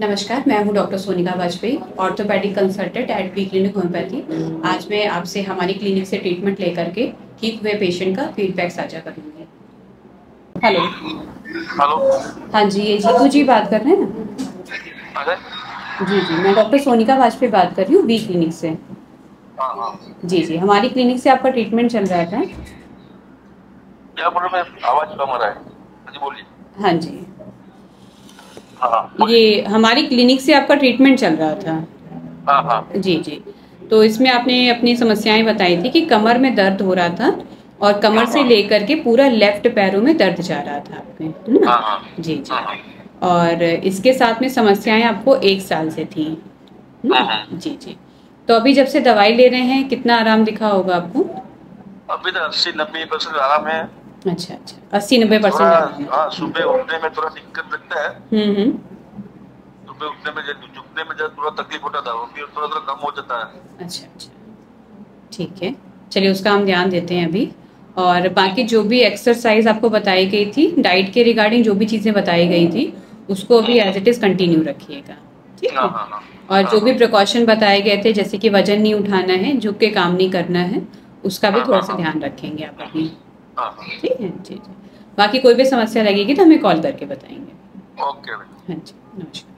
नमस्कार मैं हूँ doctor Sonika Vajpayee orthopaedic consultant at B clinic homoeopathy आज मैं आपसे हमारी क्लिनिक से ट्रीटमेंट लेकर के ठीक हुए पेशेंट का फीडबैक साझा करूँगी। हेलो हेलो हाँ जी ये जीतू जी बात कर रहे हैं? जी जी मैं डॉक्टर सोनिका वाजपेयी बात कर रही हूँ वी क्लिनिक से। हाँ हाँ। जी जी हमारी क्लिनिक से आपका ट्रीटमेंट चल रहा था क्या बोल रहे आवाज़ कम आ रहा है। हाँ जी। हाँ हाँ। हाँ ये हमारी क्लिनिक से आपका ट्रीटमेंट चल रहा था। हाँ हाँ। जी जी। तो इसमें आपने अपनी समस्याएँ बताई थी कि कमर में दर्द हो रहा था और कमर से लेकर के पूरा लेफ़्ट पैरों में दर्द जा रहा था आपके है ना? हाँ हाँ। जी जी। हाँ, हाँ। और इसके साथ में समस्याएँ आपको एक साल से थी है? हाँ, हाँ। जी जी। तो अभी जब से दवाई ले रहे हैं कितना आराम दिखा होगा आपको? अभी तो अस्सी नब्बे परसेंट आराम है। अच्छा अच्छा। अस्सी नब्बे परसेंट है हाँ सुबह उठने में थोड़ा दिक्कत लगता है। हम्म हम्म। सुबह उठने में जब झुकने में जब थोड़ा तकलीफ़ होता था वो फिर थोड़ा थोड़ा कम हो जाता है। अच्छा अच्छा। ठीक है। चलिए उसका हम ध्यान देते हैं अभी। और बाकी जो भी एक्सरसाइज आपको बताई गई थी डाइट के रिगार्डिंग जो भी चीज़ें बताई गई थी उसको अभी एज इट इज़ कंटिन्यू रखिएगा। ठीक हाँ? है और जो भी प्रिकॉशन बताए गए थे जैसे कि वज़न नहीं उठाना है झुक के काम नहीं करना है उसका भी थोड़ा सा ध्यान रखेंगे आप अपनी ठीक है जी जी। बाकी कोई भी समस्या लगेगी तो हमें कॉल करके बताएँगे। ओके। हाँ जी नमस्कार।